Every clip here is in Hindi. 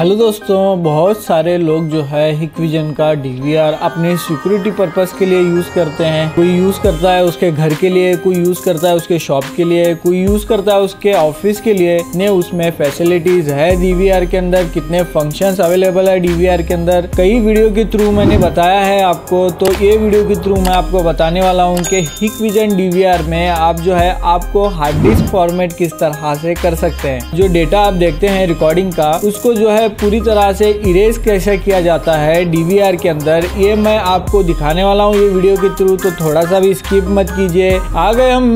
हेलो दोस्तों, बहुत सारे लोग जो है हिकविजन का डीवीआर अपने सिक्योरिटी पर्पस के लिए यूज़ करते हैं। कोई यूज़ करता है उसके घर के लिए, कोई यूज़ करता है उसके शॉप के लिए, कोई यूज़ करता है उसके ऑफ़िस के लिए। ने उसमें फैसिलिटीज़ है डीवीआर के अंदर, कितने फ़ंक्शंस अवेलेबल है डीवीआर के अंदर। कई वीडियो के थ्रू मैंने बताया है आपको तो ये वीडियो के थ्रू मैं आपको बताने वाला हूँ की हिकविजन डीवीआर में आप जो है, आपको हार्ड डिस्क फॉर्मेट किस तरह से कर सकते हैं। जो डेटा आप देखते हैं रिकॉर्डिंग का, उसको जो है पूरी तरह से इरेज कैसे किया जाता है डीवीआर के अंदर, ये मैं आपको दिखाने वाला हूँ ये वीडियो के थ्रू तो थोड़ा सा भी स्किप मत कीजिए। आ गए हम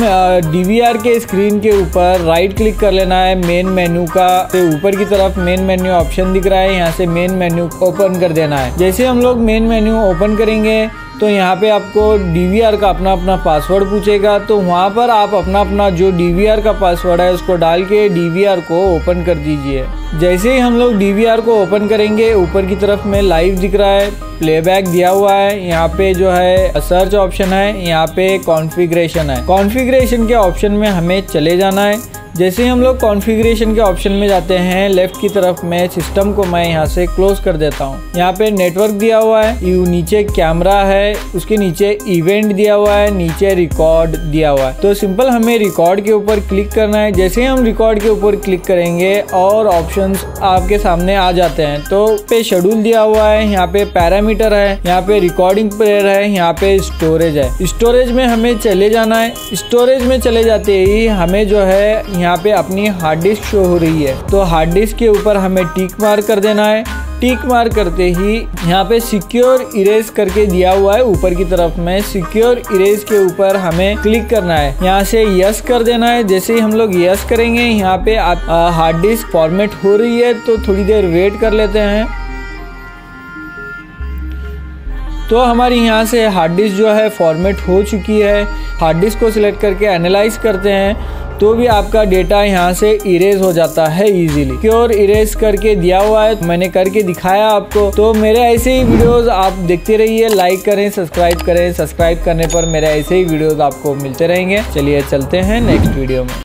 डीवीआर के स्क्रीन के ऊपर राइट क्लिक कर लेना है मेन मेन्यू का। तो ऊपर की तरफ़ मेन मेन्यू ऑप्शन दिख रहा है, यहाँ से मेन मेन्यू ओपन कर देना है। जैसे हम लोग मेन मेन्यू ओपन करेंगे तो यहाँ पे आपको डीवीआर का अपना अपना पासवर्ड पूछेगा। तो वहाँ पर आप अपना अपना जो डीवीआर का पासवर्ड है, उसको डाल के डीवीआर को ओपन कर दीजिए। जैसे ही हम लोग डीवीआर को ओपन करेंगे, ऊपर की तरफ़ में लाइव दिख रहा है प्लेबैक दिया हुआ है। यहाँ पे जो है सर्च ऑप्शन है, यहाँ पे कॉन्फ़िगरेशन है। कॉन्फ़िगरेशन के ऑप्शन में हमें चले जाना है। जैसे ही हम लोग कॉन्फ़िगरेशन के ऑप्शन में जाते हैं लेफ़्ट की तरफ़ में सिस्टम को मैं यहाँ से क्लोज कर देता हूँ। यहाँ पे नेटवर्क दिया हुआ है, यू नीचे कैमरा है, उसके नीचे इवेंट दिया हुआ है, नीचे रिकॉर्ड दिया हुआ है। तो सिंपल हमें रिकॉर्ड के ऊपर क्लिक करना है। जैसे ही हम रिकॉर्ड के ऊपर क्लिक करेंगे, और ऑप्शन आपके सामने आ जाते हैं। तो पे शेड्यूल दिया हुआ है, यहाँ पे पैरामीटर है, यहाँ पे रिकॉर्डिंग प्लेयर है, यहाँ पे स्टोरेज है। स्टोरेज में हमें चले जाना है। स्टोरेज में चले जाते ही हमें जो है यहाँ पे अपनी हार्ड डिस्क शो हो रही है। तो हार्ड डिस्क के ऊपर हमें टिक मार कर देना है। टिक मार करते ही यहाँ पे सिक्योर इरेज करके दिया हुआ है ऊपर की तरफ़ में। सिक्योर इरेज के ऊपर हमें क्लिक करना है। यहाँ से यस कर देना है। जैसे ही हम लोग यस करेंगे, यहाँ पे हार्ड डिस्क फॉर्मेट हो रही है। तो थोड़ी देर वेट कर लेते हैं। तो हमारी यहाँ से हार्ड डिस्क जो है फॉर्मेट हो चुकी है। हार्ड डिस्क को सिलेक्ट करके एनालाइज करते हैं तो भी आपका डेटा यहाँ से इरेज हो जाता है इजीली क्योर इरेज करके दिया हुआ है, मैंने करके दिखाया आपको। तो मेरे ऐसे ही वीडियोस आप देखते रहिए लाइक करें सब्सक्राइब करें। सब्सक्राइब करने पर मेरे ऐसे ही वीडियोस आपको मिलते रहेंगे। चलिए चलते हैं नेक्स्ट वीडियो में।